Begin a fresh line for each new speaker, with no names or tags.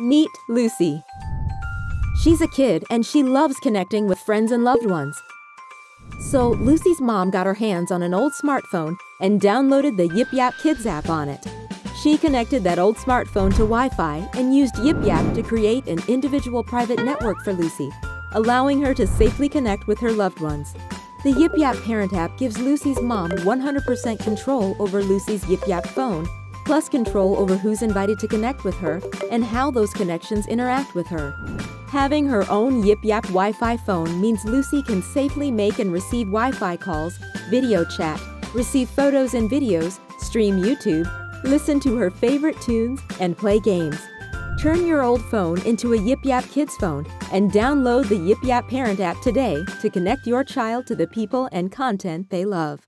Meet Lucy. She's a kid and she loves connecting with friends and loved ones. So, Lucy's mom got her hands on an old smartphone and downloaded the Yip Yap Kids app on it. She connected that old smartphone to Wi Fi and used Yip Yap to create an individual private network for Lucy, allowing her to safely connect with her loved ones. The Yip Yap Parent app gives Lucy's mom 100% control over Lucy's Yip Yap phone, plus control over who's invited to connect with her and how those connections interact with her. Having her own Yip Yap Wi Fi phone means Lucy can safely make and receive Wi Fi calls, video chat, receive photos and videos, stream YouTube, listen to her favorite tunes, and play games. Turn your old phone into a Yip Yap Kids phone and download the Yip Yap Parent app today to connect your child to the people and content they love.